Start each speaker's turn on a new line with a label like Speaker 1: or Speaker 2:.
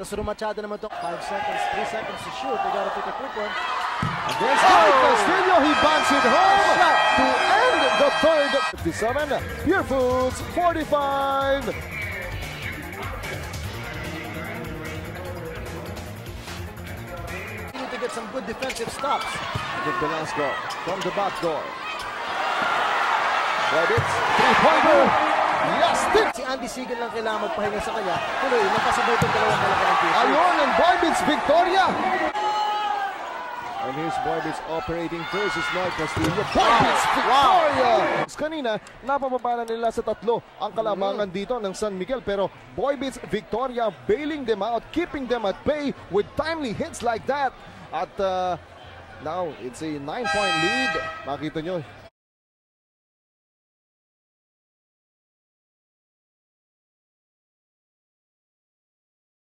Speaker 1: Tapos Rumachado naman to. 5 seconds, 3 seconds to shoot. They gotta take a quick one.
Speaker 2: Against Mike oh! Castillo, he banks it home to end the third. 57, Purefoods 45.
Speaker 1: Need to get some good defensive stops.
Speaker 2: Nic Belasco from the back door. Reddits, three-pointer. Yes.
Speaker 1: Si Andy Seigle lang kailangan magpahinga sa kanya. Tuloy, nakasabay itong dalawang
Speaker 2: Boybits Victoria. And here's Boybits operating versus Mike Castillo. Boybits Victoria! Kanina, napapabala nila sa tatlo ang kalamangan dito ng San Miguel. Pero Boybits Victoria bailing them out, keeping them at bay with timely hits like that. At uh, now, it's a 9-point lead. Makita nyo,